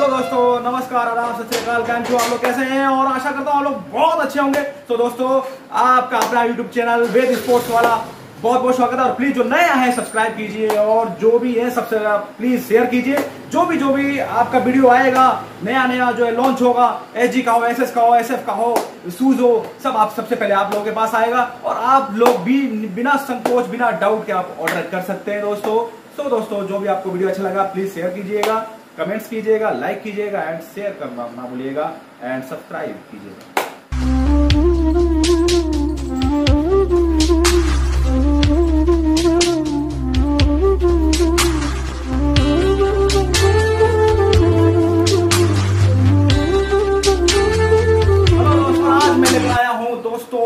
Hello दोस्तों, नमस्कार आदाब सत श्रीकाल कैम आप लोग? कैसे हैं? और आशा करता हूँ आप लोग बहुत अच्छे होंगे। तो दोस्तों, आपका अपना यूट्यूब चैनल वेद स्पोर्ट्स वाला बहुत बहुत स्वागत है। और प्लीज़ जो नए हैं सब्सक्राइब कीजिए। और जो भी है, सबसे प्लीज़ शेयर कीजिए। जो भी जो भी आपका वीडियो आएगा नया नया जो है लॉन्च होगा एच का हो एस का हो एसएफ का हो शूज़ हो सब आप सबसे पहले आप लोगों के पास आएगा। और आप लोग भी बिना संकोच, बिना डाउट के आप ऑर्डर कर सकते हैं दोस्तों। तो दोस्तों, जो भी आपको वीडियो अच्छा लगा प्लीज़ शेयर कीजिएगा। कमेंट्स कीजिएगा, लाइक कीजिएगा एंड शेयर करना ना भूलिएगा एंड सब्सक्राइब कीजिएगा। दोस्तों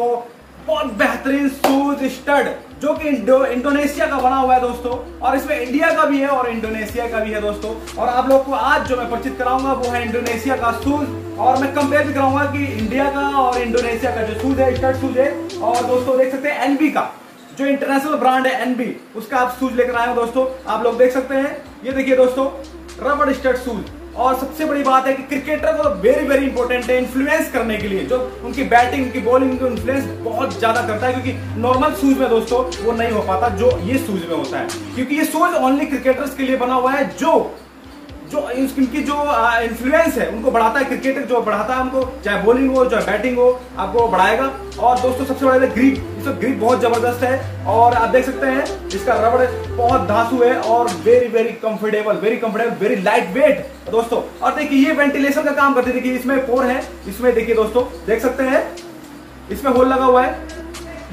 बहुत बेहतरीन शूज़ स्टड। जो कि इंडो, इंडोनेशिया का बना हुआ है दोस्तों, और इसमें इंडिया का भी है और इंडोनेशिया का भी है दोस्तों। और आप लोग को आज जो मैं परिचित कराऊँगा वो है इंडोनेशिया का शूज़ और मैं कंपेयर भी कराऊँगा कि इंडिया का और इंडोनेशिया का जो शूज़ है स्टड शूज़ है, और दोस्तों देख सकते हैं एनबी का, जो इंटरनेशनल ब्रांड है एनबी उसका आप शूज़ लेकर आए हो दोस्तों। आप लोग देख सकते हैं, ये देखिए दोस्तों, रबड़ स्टर्ट शूज़ और सबसे बड़ी बात है कि क्रिकेटर को वेरी वेरी इंपॉर्टेंट है इन्फ्लुएंस करने के लिए। जो उनकी बैटिंग उनकी बॉलिंग को इन्फ्लुएंस बहुत ज़्यादा करता है, क्योंकि नॉर्मल शूज़ में दोस्तों वो नहीं हो पाता जो ये शूज़ में होता है। क्योंकि ये शूज़ ओनली क्रिकेटर्स के लिए बना हुआ है, जो जो इनकी जो इन्फ्लुएंस है, उनको बढ़ाता है क्रिकेटर जो बढ़ाता है उनको चाहे बॉलिंग हो, चाहे बैटिंग हो, आपको बढ़ाएगा। और दोस्तों, सबसे बड़ा ग्रिप इसका ग्रिप बहुत ज़बरदस्त है। और आप देख सकते हैं इसका रबड़ बहुत धासु है और very very comfortable very comfortable very light weight दोस्तों, और देखिए, ये वेंटिलेशन का काम करती देखिए, इसमें पोर है। इसमें देखिए दोस्तों, देख सकते हैं, इसमें होल लगा हुआ है।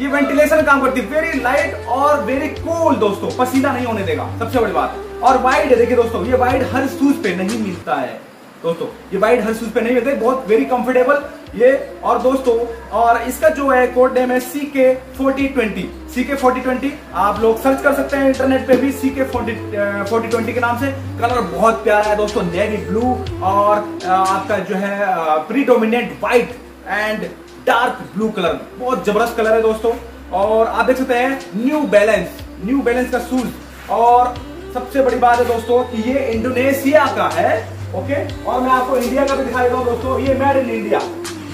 ये वेंटिलेशन काम करती है। वेरी लाइट और वेरी कूल दोस्तों। पसीना नहीं होने देगा। सबसे बड़ी बात। और वाइड है। देखिए दोस्तों, ये वाइड हर शूज़ पे नहीं मिलता है। दोस्तों, ये वाइड हर शूज़ पे नहीं मिलता। है बहुत वेरी कंफर्टेबल ये। और दोस्तों, और इसका जो है कोड नेम है सी के फोर्टी ट्वेंटी सी के फोर्टी ट्वेंटी आप लोग सर्च कर सकते हैं इंटरनेट पे भी सी के फोर्टी फोर्टी ट्वेंटी के नाम से। कलर बहुत प्यारा है दोस्तों नेवी ब्लू और आपका जो है predominant white and dark blue colour बहुत ज़बरदस्त कलर है दोस्तों। और आप देख सकते हैं न्यू बैलेंस न्यू बैलेंस का शूज़ और सबसे बड़ी बात है दोस्तों कि ये इंडोनेशिया का है ओके और मैं आपको इंडिया का भी दिखा देता हूँ दोस्तों। ये मेड इन इंडिया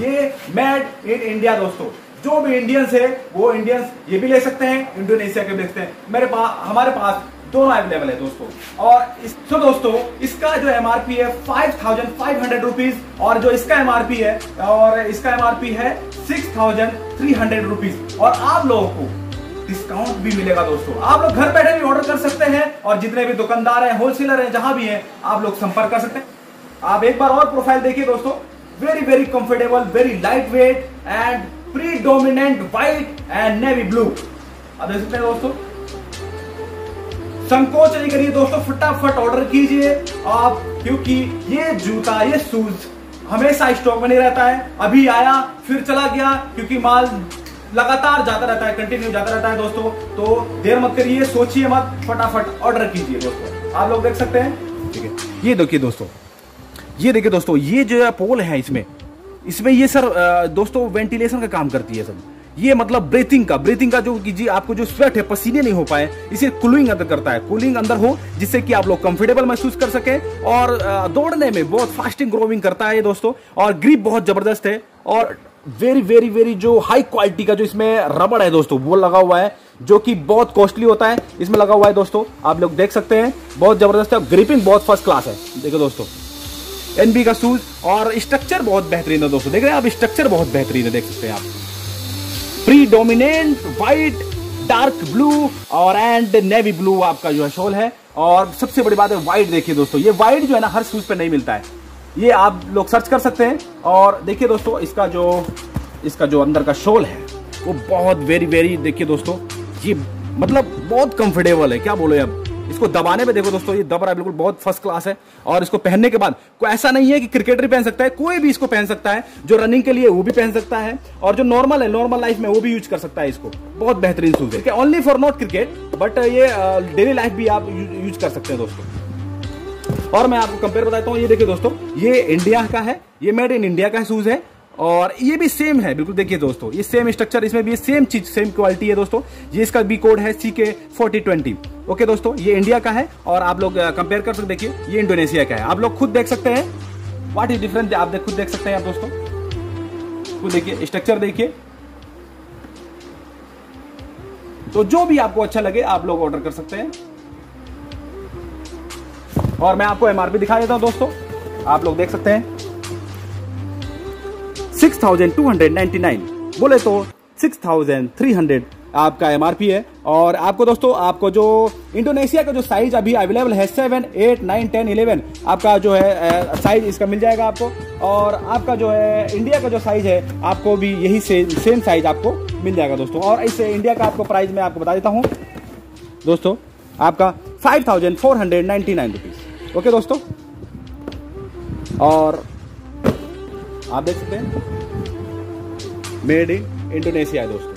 ये मेड इन इंडिया दोस्तों। जो भी इंडियंस है, वो इंडियंस ये भी ले सकते हैं इंडोनेशिया के भी ले सकते हैं। मेरे पास हमारे पास दोनों अवेलेबल है दोस्तों। और इस, तो दोस्तों इसका जो एमआरपी है five thousand five hundred rupees और जो इसका एमआरपी है और इसका एमआरपी है six thousand three hundred rupees और आप लोगों को डिस्काउंट भी मिलेगा दोस्तों। आप लोग घर बैठे भी ऑर्डर कर सकते हैं और जितने भी दुकानदार हैं होलसेलर हैं जहाँ भी हैं आप लोग संपर्क कर सकते हैं। आप एक बार और प्रोफ़ाइल देखिए दोस्तों। Very very comfortable very light weight and predominant white and navy blue आप देख सकते हैं दोस्तों। संकोच नहीं करिए दोस्तों, फटाफट ऑर्डर कीजिए आप, क्योंकि ये जूता, ये शूज़ हमेशा स्टॉक में नहीं रहता है। अभी आया, फिर चला गया, क्योंकि माल लगातार जाता रहता है कंटिन्यू जाता रहता है दोस्तों। तो देर मत करिए, सोचिए मत, फटाफट ऑर्डर कीजिए दोस्तों। आप लोग देख सकते हैं? ठीक है। ये देखिए दोस्तों, ये देखिए दोस्तों, ये जो पोल है इसमें। इसमें ये सर दोस्तों वेंटिलेशन का काम करती है सब। ये मतलब ब्रीथिंग का ब्रीथिंग का जो कीजिए आपको जो स्वेट है, पसीने नहीं हो पाए, इसे कूलिंग अंदर करता है। कूलिंग अंदर हो, जिससे कि आप लोग कंफर्टेबल महसूस कर सके और दौड़ने में बहुत फास्टिंग ग्रोविंग करता है ये दोस्तों और ग्रिप बहुत ज़बरदस्त है और वेरी वेरी वेरी जो हाई क्वालिटी का जो इसमें रबड़ है दोस्तों, वो लगा हुआ है, जो कि बहुत कॉस्टली होता है। इसमें लगा हुआ है दोस्तों, आप लोग देख सकते हैं, बहुत ज़बरदस्त है ग्रिपिंग बहुत फ़र्स्ट क्लास है। देखो दोस्तों एनबी का शूज़ और स्ट्रक्चर बहुत बेहतरीन है दोस्तों, देख रहे हैं आप स्ट्रक्चर बहुत बेहतरीन है, देख सकते हैं आप। Predominant white dark blue और एंड नेवी ब्लू आपका जो है शॉल है। और सबसे बड़ी बात है व्हाइट देखिए दोस्तों, ये व्हाइट जो है ना हर शूज़ पे नहीं मिलता है। ये आप लोग सर्च कर सकते हैं और देखिए दोस्तों, इसका जो इसका जो अंदर का शॉल है, वो बहुत वेरी वेरी देखिए दोस्तों, ये मतलब बहुत कंफर्टेबल है। क्या बोलो अब इसको दबाने में देखो दोस्तों, ये दब रहा है, बिल्कुल बहुत फ़र्स्ट क्लास है। और इसको पहनने के बाद, कोई ऐसा नहीं है कि क्रिकेटर पहन सकता है, कोई भी इसको पहन सकता है, जो रनिंग के लिए वो भी पहन सकता है, और जो नॉर्मल है नॉर्मल लाइफ में वो भी यूज़ कर सकता है इसको। बहुत बेहतरीन शूज़ है। Only for not cricket but ये डेली लाइफ भी आप यूज़ कर सकते हैं दोस्तों। और मैं आपको कंपेयर बताता हूँ, ये देखिए दोस्तों, ये इंडिया का है, ये मेड इन इंडिया का शूज़ है और ये भी सेम है, बिल्कुल देखिए दोस्तों, ये सेम स्ट्रक्चर इसमें भी सेम चीज़ सेम क्वालिटी है दोस्तों। ये इसका बी कोड है सी के फोर्टी ट्वेंटी ओके दोस्तों, ये इंडिया का है और आप लोग कंपेयर कर सकते, देखिए, ये इंडोनेशिया का है। आप लोग खुद देख सकते हैं। व्हाट इज़ डिफरेंस आप खुद देख सकते हैं आप दोस्तों। खुद देखिए स्ट्रक्चर देखिए। तो जो भी आपको अच्छा लगे, आप लोग ऑर्डर कर सकते हैं। और मैं आपको एमआरपी दिखा देता हूँ दोस्तों। आप लोग देख सकते हैं। Six thousand two hundred ninety nine. बोले तो सिक्स थाउज़ेंड थ्री हंड्रेड आपका एमआरपी है। और आपको दोस्तों आपको जो इंडोनेशिया का जो साइज़ अभी अवेलेबल है seven eight nine ten eleven आपका जो है साइज़ इसका मिल जाएगा आपको। और आपका जो है इंडिया का जो साइज़ है आपको भी यही से, सेम साइज़ आपको मिल जाएगा दोस्तों। और इससे इंडिया का आपको प्राइस मैं आपको बता देता हूँ। दोस्तों आपका five thousand four hundred ninety nine rupees okay दोस्तों? और आप देख सकते हैं। मेड इन इंडोनेशिया दोस्तों।